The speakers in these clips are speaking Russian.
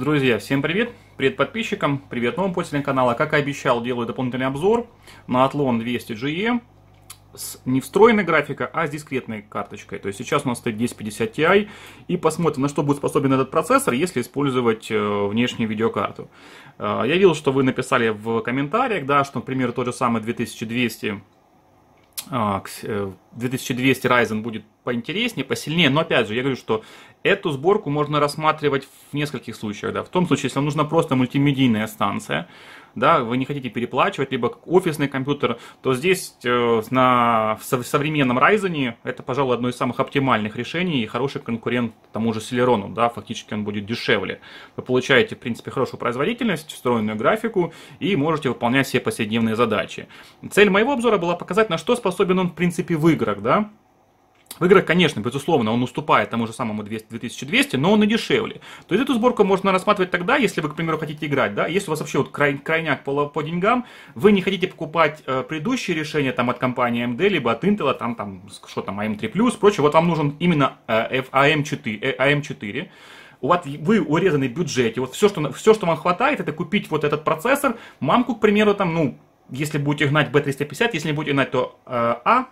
Друзья, всем привет! Привет подписчикам, привет новым пользователям канала. Как и обещал, делаю дополнительный обзор на Athlon 200 GE с не встроенной графикой, а с дискретной карточкой. То есть сейчас у нас стоит 1050 Ti. И посмотрим, на что будет способен этот процессор, если использовать э, внешнюю видеокарту. Э, я видел, что вы написали в комментариях, да, что, например, тот же самый 2200 2200 а, Ryzen будет поинтереснее, посильнее, но опять же, я говорю, что эту сборку можно рассматривать в нескольких случаях. Да. В том случае, если вам нужна просто мультимедийная станция, да, вы не хотите переплачивать, либо офисный компьютер, то здесь э, на, в современном Ryzen это, пожалуй, одно из самых оптимальных решений и хороший конкурент тому же Celeron, да, фактически он будет дешевле. Вы получаете, в принципе, хорошую производительность, встроенную графику и можете выполнять все повседневные задачи. Цель моего обзора была показать, на что способен он, в принципе, в играх, да, в играх, конечно, безусловно, он уступает тому же самому 2200, но он и дешевле. То есть эту сборку можно рассматривать тогда, если вы, к примеру, хотите играть, да, если у вас вообще вот край, крайняк по, по деньгам, вы не хотите покупать э, предыдущие решения там от компании AMD, либо от Intel, там, там, что там, AM3+, прочее, вот вам нужен именно э, AM4, э, AM4 у вас вы урезаны в бюджете, вот все что, все, что вам хватает, это купить вот этот процессор, мамку, к примеру, там, ну, если будете гнать B350, если не будете гнать, то э, А,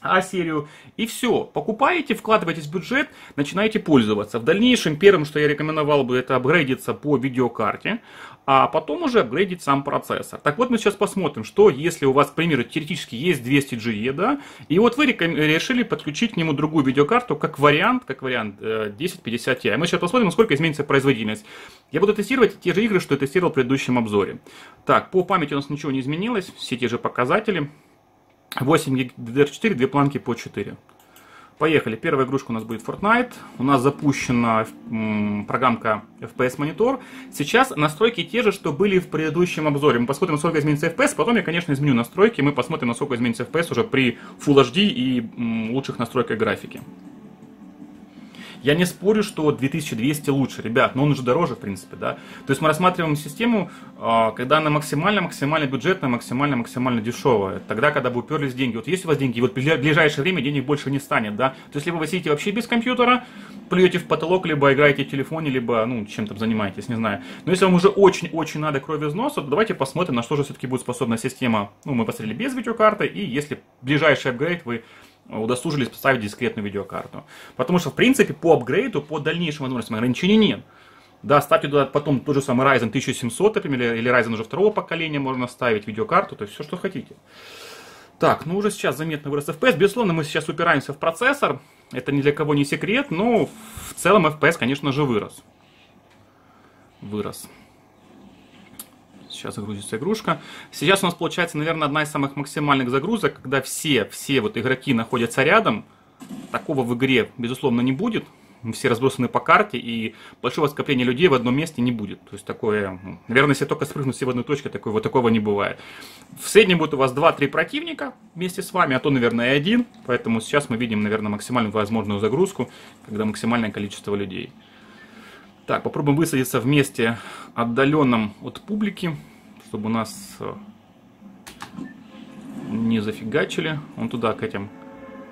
а-серию, и все. Покупаете, вкладываетесь в бюджет, начинаете пользоваться. В дальнейшем первым, что я рекомендовал бы, это апгрейдиться по видеокарте, а потом уже апгрейдить сам процессор. Так вот, мы сейчас посмотрим, что если у вас, к примеру, теоретически есть 200G, да, и вот вы решили подключить к нему другую видеокарту как вариант, как вариант 1050 Ti. Мы сейчас посмотрим, насколько изменится производительность. Я буду тестировать те же игры, что я тестировал в предыдущем обзоре. Так, по памяти у нас ничего не изменилось, все те же показатели. 8 гиг DDR4, две планки по 4. Поехали. Первая игрушка у нас будет Fortnite. У нас запущена программка FPS Monitor. Сейчас настройки те же, что были в предыдущем обзоре. Мы посмотрим, насколько изменится FPS. Потом я, конечно, изменю настройки. Мы посмотрим, насколько изменится FPS уже при Full HD и лучших настройках графики. Я не спорю, что 2200 лучше, ребят, но он уже дороже, в принципе, да. То есть мы рассматриваем систему, а, когда она максимально-максимально бюджетная, максимально-максимально дешевая. Тогда, когда бы уперлись деньги. Вот есть у вас деньги, вот в ближайшее время денег больше не станет, да. То есть, либо вы сидите вообще без компьютера, плюете в потолок, либо играете в телефоне, либо, ну, чем то занимаетесь, не знаю. Но если вам уже очень-очень надо крови износа, то давайте посмотрим, на что же все-таки будет способна система. Ну, мы посмотрели без видеокарты, и если ближайший апгрейд вы удосужились поставить дискретную видеокарту. Потому что, в принципе, по апгрейду, по дальнейшим возможностям ограничений нет. Да, ставьте туда потом тот же самый Ryzen 1700, например, или Ryzen уже второго поколения можно ставить, видеокарту, то есть все, что хотите. Так, ну уже сейчас заметно вырос FPS. Безусловно, мы сейчас упираемся в процессор. Это ни для кого не секрет, но в целом FPS, конечно же, вырос. Вырос. Сейчас загрузится игрушка. Сейчас у нас получается, наверное, одна из самых максимальных загрузок, когда все, все вот игроки находятся рядом. Такого в игре, безусловно, не будет. Все разбросаны по карте, и большого скопления людей в одном месте не будет. То есть такое, ну, наверное, если только спрыгнуть все в одной точке, такое, вот такого не бывает. В среднем будет у вас 2-3 противника вместе с вами, а то, наверное, и один. Поэтому сейчас мы видим, наверное, максимальную возможную загрузку, когда максимальное количество людей. Так, попробуем высадиться в месте отдаленном от публики, чтобы нас э, не зафигачили. Он туда, к этим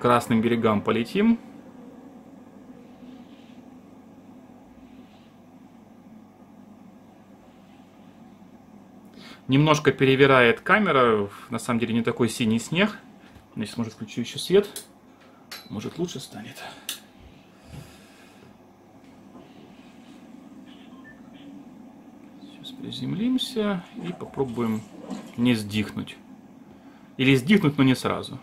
красным берегам полетим. Немножко перевирает камера, на самом деле не такой синий снег. Здесь может включу еще свет, может лучше станет. Приземлимся и попробуем не сдихнуть. Или сдихнуть, но не сразу.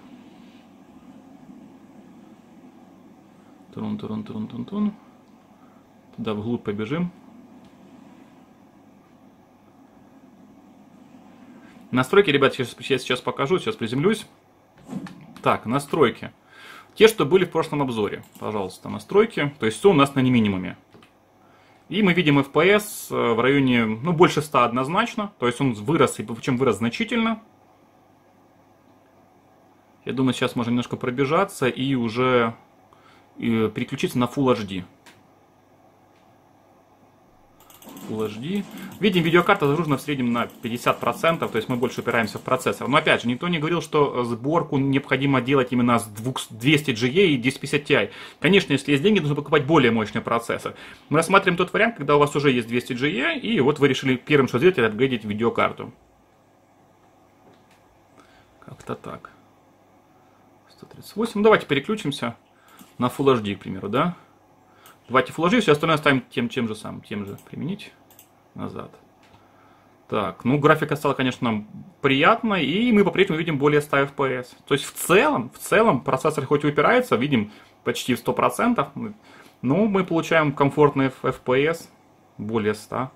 Трун, трун, трун, трун, трун. Туда вглубь побежим. Настройки, ребят, я сейчас покажу, сейчас приземлюсь. Так, настройки. Те, что были в прошлом обзоре. Пожалуйста, настройки. То есть все у нас на не минимуме. И мы видим FPS э, в районе, ну, больше 100 однозначно. То есть он вырос, и причем вырос значительно. Я думаю, сейчас можно немножко пробежаться и уже э, переключиться на Full HD. Full HD. Видим, видеокарта загружена в среднем на 50%, то есть мы больше упираемся в процессор. Но опять же, никто не говорил, что сборку необходимо делать именно с 200 GE и 1050 Ti. Конечно, если есть деньги, нужно покупать более мощный процессор. Мы рассматриваем тот вариант, когда у вас уже есть 200 GE, и вот вы решили первым, что сделать, это апгрейдить видеокарту. Как-то так. 138. Ну, давайте переключимся на Full HD, к примеру, да? Давайте Full HD, все остальное оставим тем, чем же самым, тем же применить назад. Так, ну графика стала, конечно, приятной, и мы по-прежнему видим более 100 FPS. То есть в целом, в целом процессор хоть и упирается, видим почти в 100%, но мы получаем комфортный FPS, более 100.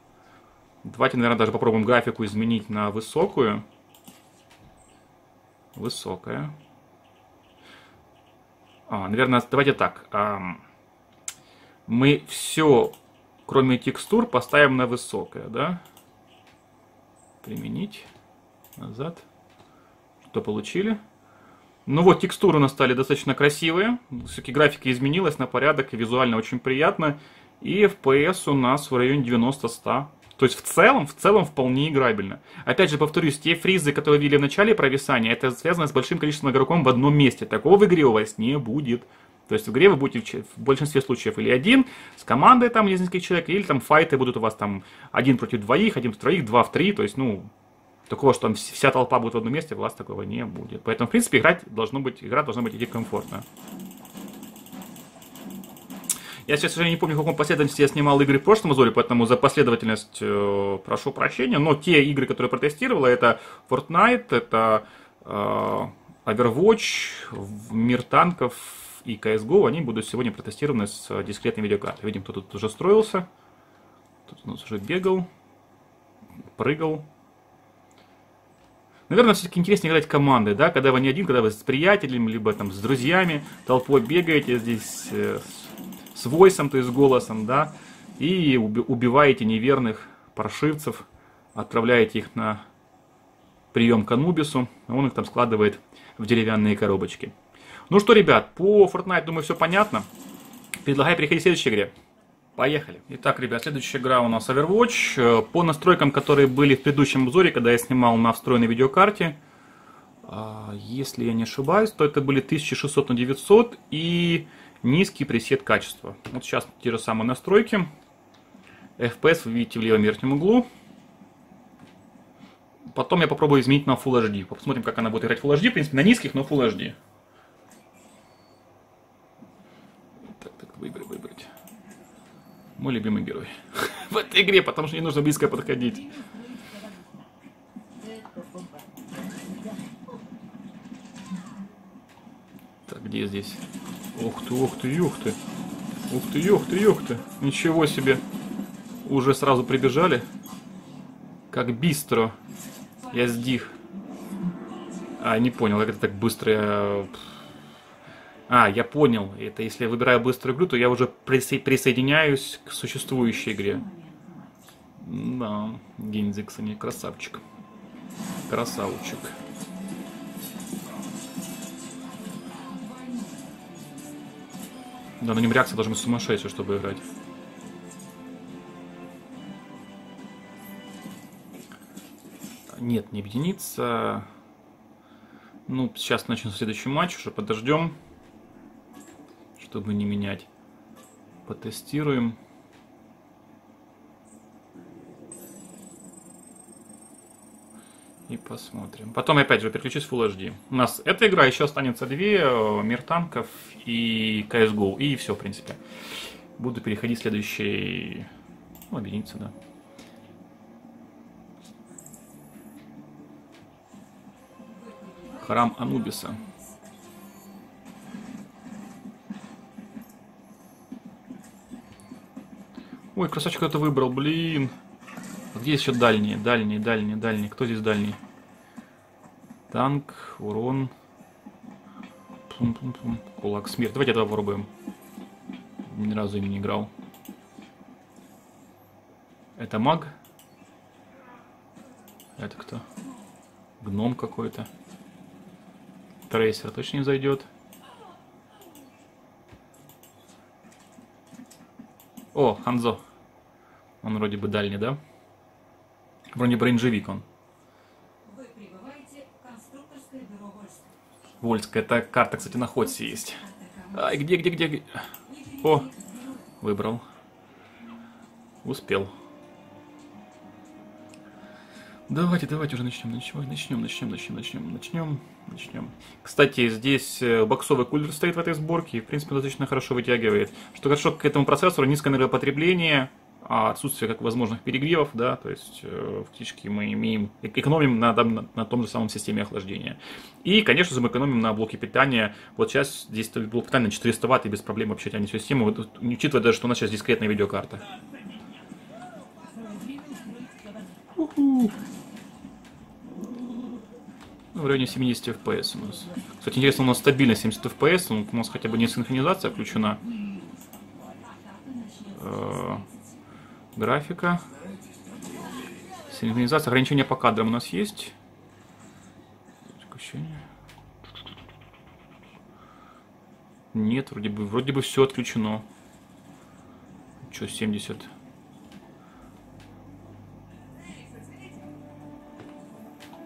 Давайте, наверное, даже попробуем графику изменить на высокую. Высокая. А, наверное, давайте так. Мы все, кроме текстур, поставим на высокое, да? Применить. Назад. Что получили? Ну вот, текстуры у нас стали достаточно красивые. Все-таки графика изменилась на порядок и визуально очень приятно. И FPS у нас в районе 90-100. То есть в целом, в целом вполне играбельно. Опять же, повторюсь, те фризы, которые видели в начале провисания, это связано с большим количеством игроков в одном месте. Такого в игре у вас не будет. То есть в игре вы будете в большинстве случаев или один, с командой там из нескольких человек, или там файты будут у вас там один против двоих, один против троих, два в три. То есть, ну, такого, что там вся толпа будет в одном месте, у вас такого не будет. Поэтому, в принципе, играть должно быть, игра должна быть идти комфортно. Я сейчас уже не помню, в каком последовательности я снимал игры в прошлом обзоре, поэтому за последовательность э, прошу прощения. Но те игры, которые протестировал, это Fortnite, это э, Overwatch, Мир танков и CSGO, они будут сегодня протестированы с дискретной видеокартой. Видим, кто тут уже строился. Тут у нас уже бегал, прыгал. Наверное, все-таки интереснее играть командой, да, когда вы не один, когда вы с приятелем, либо там с друзьями, толпой бегаете здесь э, с войсом, то есть голосом, да, и убиваете неверных паршивцев, отправляете их на прием к Анубису, он их там складывает в деревянные коробочки. Ну что, ребят, по Fortnite, думаю, все понятно. Предлагаю переходить к следующей игре. Поехали. Итак, ребят, следующая игра у нас Overwatch. По настройкам, которые были в предыдущем обзоре, когда я снимал на встроенной видеокарте, а, если я не ошибаюсь, то это были 1600 на 900 и низкий пресет качества. Вот сейчас те же самые настройки. FPS вы видите в левом верхнем углу. Потом я попробую изменить на Full HD. Посмотрим, как она будет играть в Full HD. В принципе, на низких, но Full HD. Выбрать, выбрать. Мой любимый герой. в этой игре, потому что не нужно близко подходить. Так, где здесь? Ух ты, ух ты, ух ты. Ух ты, ух ты, ух ты. Ничего себе. Уже сразу прибежали. Как бистро. Я сдих. А, не понял, как это так быстро я... А, я понял. Это если я выбираю быструю игру, то я уже присо... присоединяюсь к существующей игре. Да, Гензикс, не красавчик. Красавчик. Да, на нем реакция должна быть сумасшедшая, чтобы играть. Нет, не объединиться. Ну, сейчас начнем следующий матч, уже подождем, чтобы не менять. Потестируем. И посмотрим. Потом опять же переключусь в Full HD. У нас эта игра, еще останется две, э, Мир танков и CSGO. И все, в принципе. Буду переходить в следующий... Ну, объединиться, да. Храм Анубиса. Ой, красавчик кто-то выбрал, блин. Где еще дальние? Дальние, дальние, дальние. Кто здесь дальний? Танк, урон. Пум -пум -пум. Кулак смерть. Давайте это попробуем. Ни разу им не играл. Это маг? Это кто? Гном какой-то. Трейсер точно не зайдет. О, Ханзо. Он вроде бы дальний, да? Вроде бы рейнджевик он. Вы прибываете в конструкторское бюро Вольста. Вольская, это карта, кстати, на ходсе есть. Ай, где, где, где? где? О, выбрал. Успел. Давайте, давайте уже начнем, начнем, начнем, начнем, начнем, начнем, начнем, начнем. Кстати, здесь э, боксовый кулер стоит в этой сборке, и, в принципе, достаточно хорошо вытягивает. Что хорошо к этому процессору, низкое энергопотребление, а отсутствие как возможных перегревов, да, то есть э, фактически мы имеем, э- экономим на, там- на том же самом системе охлаждения. И, конечно же, мы экономим на блоке питания. Вот сейчас здесь блок питания на 400 ватт и без проблем вообще тянет систему, вот, не учитывая даже, что у нас сейчас дискретная видеокарта. Уху. Ну, в районе 70 FPS у нас. Кстати, интересно, у нас стабильно 70 FPS, у нас хотя бы не синхронизация включена. Э, Графика. Синхронизация. Ограничения по кадрам у нас есть. Ощущение. Нет, вроде бы, вроде бы все отключено. Что, 70?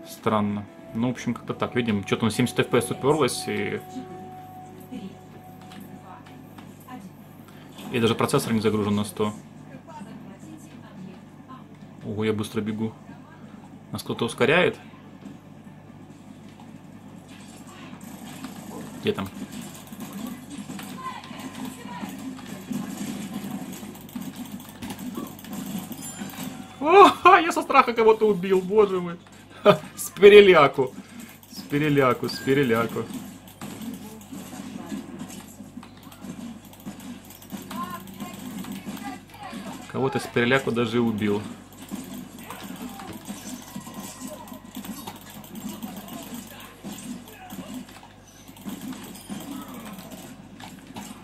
Странно. Ну, в общем, как-то так. Видим, что-то на 70 FPS уперлось, и, и даже процессор не загружен на 100. Ого, я быстро бегу. Нас кто-то ускоряет? Где там? О, я со страха кого-то убил, боже мой. Ха, С переляку. С переляку, с переляку. Кого-то с переляку даже убил.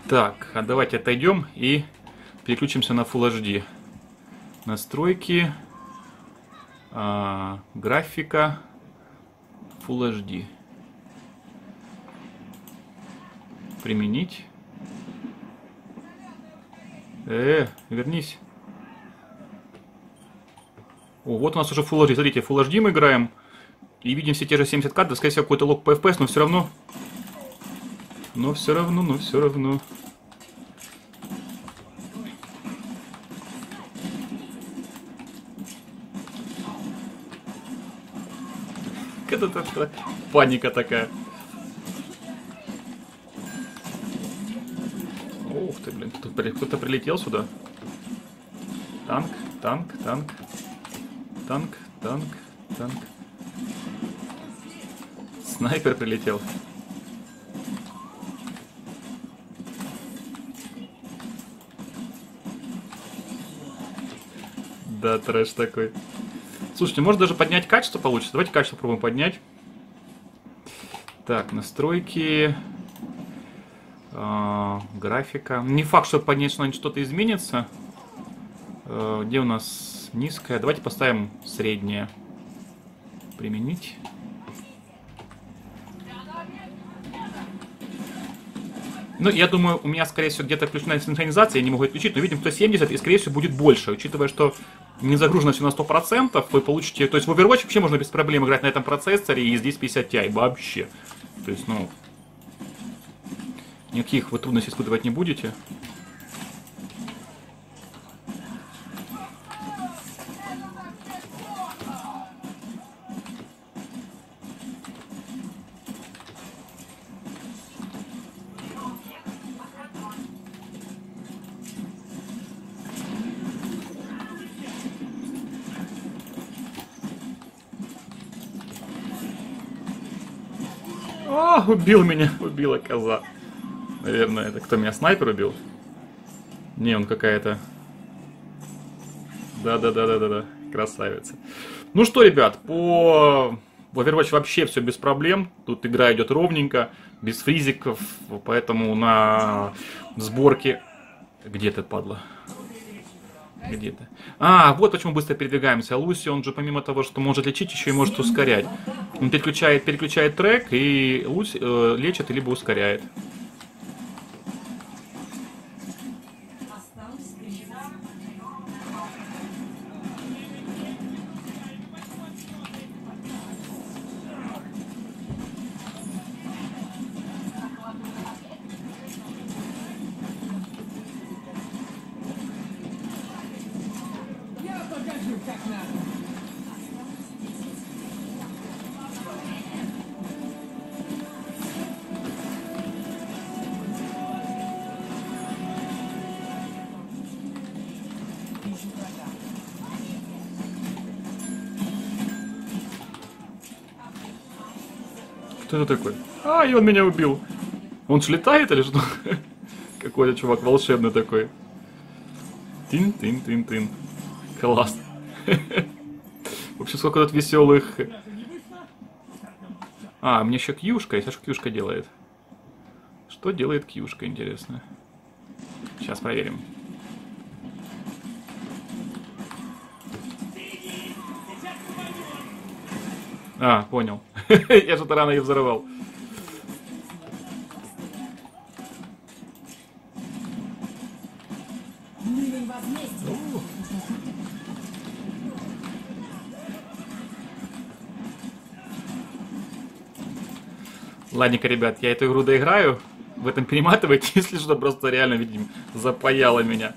Так, а давайте отойдем и переключимся на Full HD. Настройки, а, графика, Full HD. Применить. Э, вернись. О, вот у нас уже Full HD. Смотрите, Full HD мы играем. И видим все те же 70 кадров. Скорее всего, какой-то лог по FPS, но все равно... Но все равно, но все равно. Это паника такая. Ух ты, блин, кто-то прилетел сюда. Танк, танк, танк, танк, танк, танк. Снайпер прилетел. Да, трэш такой. Слушайте, может даже поднять качество получится. Давайте качество пробуем поднять. Так, настройки. А, графика. Не факт, что поднять что-нибудь что-то изменится. Э, Где у нас низкая? Давайте поставим среднее. Применить. Ну, я думаю, у меня, скорее всего, где-то включена синхронизация, я не могу отключить, но видим 170, и, скорее всего, будет больше, учитывая, что не загружено все на 100%, вы получите... То есть в Overwatch вообще можно без проблем играть на этом процессоре, и здесь 50 Ti вообще. То есть, ну... Никаких вы трудностей испытывать не будете. Убил меня, убила коза. Наверное, это кто меня снайпер убил? Не, он какая-то. Да-да-да-да-да-да. Красавица. Ну что, ребят, по Overwatch вообще все без проблем. Тут игра идет ровненько, без фризиков, поэтому на сборке... Где ты, падла? Где ты? А, вот почему быстро передвигаемся. Луси, он же помимо того, что может лечить, еще и может ускорять. Он переключает, переключает трек и Луси э, лечит, либо ускоряет. Кто это такой? А, и он меня убил. Он ж летает или что? Какой-то чувак волшебный такой. Тин-тин-тин-тин. Класс. Вообще, сколько тут веселых... А, мне еще кьюшка. А что кьюшка делает? Что делает кьюшка, интересно? Сейчас проверим. А, понял. Я что-то рано ее взорвал. Ладненько, ребят, я эту игру доиграю. В этом перематывайте, если что, просто реально, видим, запаяло меня.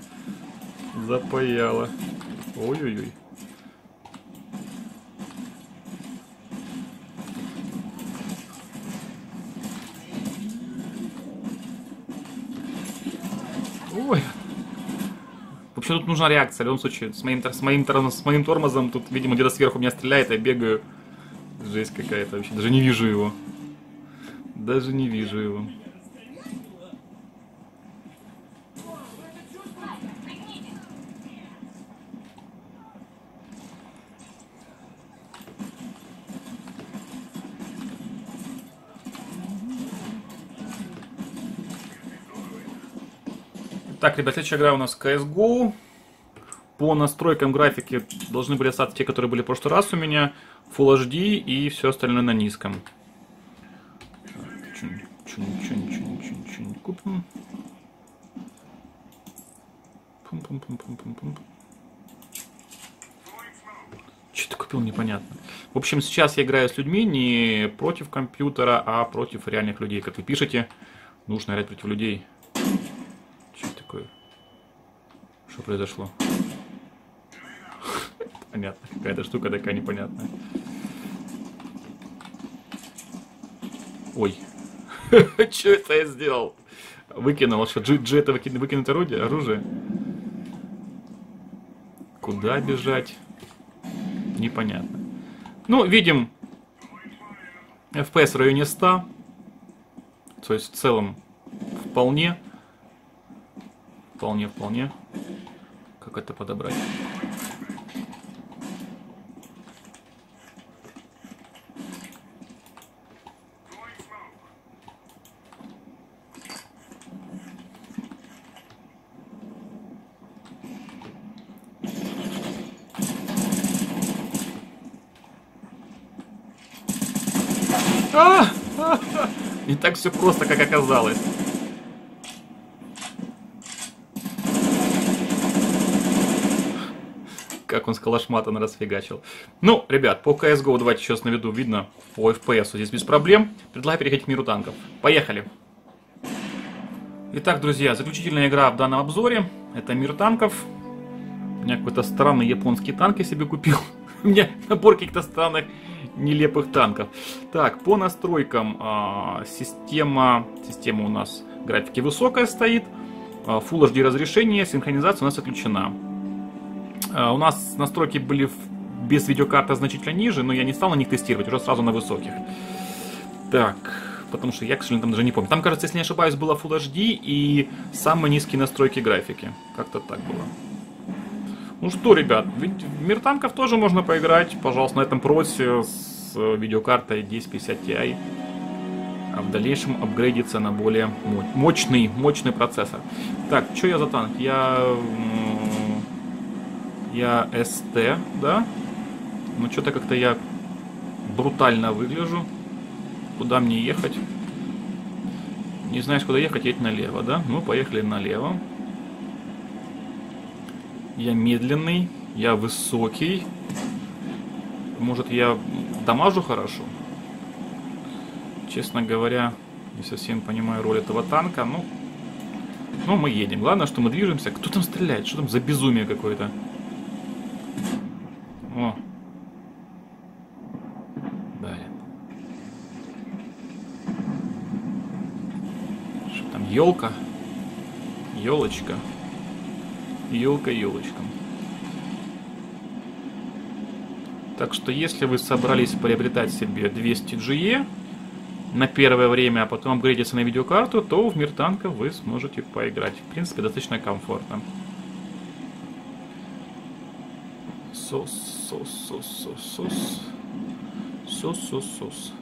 Запаяло. Ой-ой-ой. Ой. Вообще тут нужна реакция, в любом случае. С моим, с моим, с моим тормозом тут, видимо, где-то сверху меня стреляет, я бегаю. Жесть какая-то вообще, даже не вижу его. Даже не вижу его. Так, ребят, следующая игра у нас CSGO. По настройкам графики должны были остаться те, которые были в прошлый раз у меня. Full HD и все остальное на низком. Чуть, чуть, чуть, чуть, купим. Пум-пум-пум-пум-пум-пум. Что ты купил, непонятно. В общем, сейчас я играю с людьми не против компьютера, а против реальных людей. Как вы пишете, нужно играть против людей. Такое? Что произошло? Понятно, какая-то штука такая непонятная. Ой. Что это я сделал? Выкинул, что G это выкин- выкинуть орудие, оружие? Куда бежать? Непонятно. Ну, видим, FPS в районе 100. То есть в целом вполне. Вполне, вполне. Как это подобрать? А! Не так все просто, как оказалось. Как он с калашмата расфигачил. Ну, ребят, по CSGO давайте сейчас наведу. Видно, по FPS здесь без проблем. Предлагаю переходить к миру танков. Поехали. Итак, друзья, заключительная игра в данном обзоре. Это мир танков. У меня какой-то странный японский танк я себе купил. У меня набор каких-то странных нелепых танков. Так, по настройкам а, система, система у нас графики высокая стоит. а, Full HD разрешение, синхронизация у нас отключена. А, У нас настройки были без видеокарты значительно ниже, но я не стал на них тестировать, уже сразу на высоких. Так, потому что я, к сожалению, там даже не помню. Там, кажется, если не ошибаюсь, было Full HD и самые низкие настройки графики. Как-то так было. Ну что, ребят, ведь в мир танков тоже можно поиграть, пожалуйста, на этом просе с э, видеокартой 1050 Ti. А в дальнейшем апгрейдиться на более мо- мощный, мощный процессор. Так, что я за танк? Я... Я СТ, да? Ну, что-то как-то я брутально выгляжу. Куда мне ехать? Не знаешь, куда ехать, едь налево, да? Ну, поехали налево. Я медленный, я высокий. Может, я дамажу хорошо? Честно говоря, не совсем понимаю роль этого танка. Ну, ну, мы едем. Главное, что мы движемся. Кто там стреляет? Что там за безумие какое-то? О. Блин. Что там, елка? Елочка. Елка елочкам. Так что если вы собрались приобретать себе 200 GE, на первое время, а потом апгрейдиться на видеокарту, то в мир танка вы сможете поиграть. В принципе, достаточно комфортно. Сос, сос, сос, сос. Сос, сос, сос.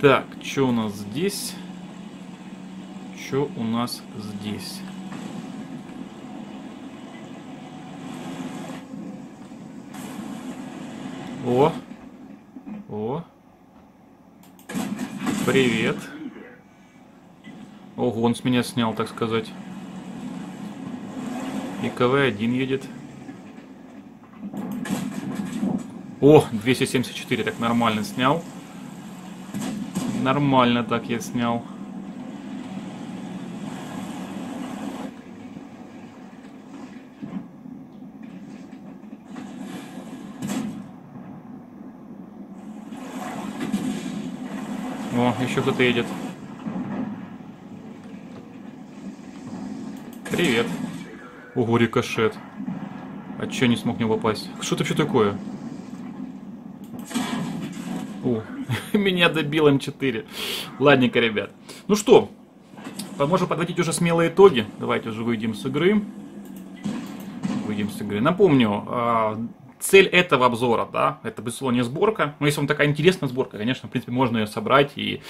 Так, что у нас здесь? Что у нас здесь? О! О! Привет. Ого, он с меня снял, так сказать. И КВ-1 едет. О, 274, так нормально снял. Нормально так я снял. О, еще кто-то едет. Привет. Ого, рикошет. А че не смог не попасть? Что это вообще такое? О, меня добил М4. Ладненько, ребят. Ну что, можем подводить уже смелые итоги. Давайте уже выйдем с игры. Выйдем с игры. Напомню, а, цель этого обзора, да, это, безусловно, не сборка. Но если вам такая интересная сборка, конечно, в принципе, можно ее собрать и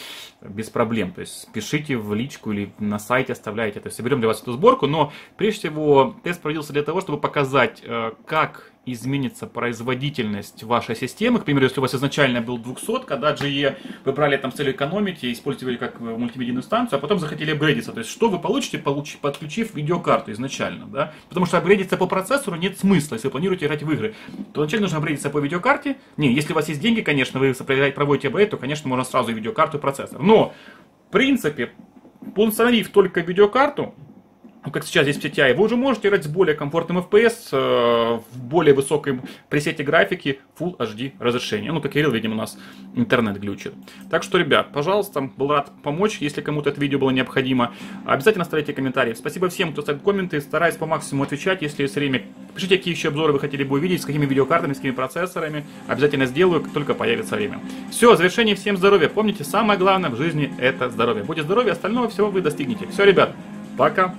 без проблем. То есть пишите в личку или на сайте оставляйте. То есть соберем для вас эту сборку. Но прежде всего тест проводился для того, чтобы показать, э, как изменится производительность вашей системы. К примеру, если у вас изначально был 200, когда GE вы брали там с целью экономить и использовали как э, мультимедийную станцию, а потом захотели апгрейдиться. То есть, что вы получите, получ, подключив видеокарту изначально, да? Потому что апгрейдиться по процессору нет смысла, если вы планируете играть в игры. То вначале нужно апгрейдиться по видеокарте. Не, если у вас есть деньги, конечно, вы проводите апгрейд, то, конечно, можно сразу и видеокарту, и процессор. Но, в принципе, установив только видеокарту, ну, как сейчас здесь в TTI, вы уже можете играть с более комфортным FPS, э, в более высоком пресете графики, Full HD разрешение. Ну, как я говорил, видимо, у нас интернет глючит. Так что, ребят, пожалуйста, был рад помочь, если кому-то это видео было необходимо. Обязательно оставляйте комментарии. Спасибо всем, кто ставит комменты, стараюсь по максимуму отвечать, если есть время. Пишите, какие еще обзоры вы хотели бы увидеть, с какими видеокартами, с какими процессорами. Обязательно сделаю, как только появится время. Все, завершение всем здоровья. Помните, самое главное в жизни это здоровье. Будьте здоровы, остального всего вы достигнете. Все, ребят, пока.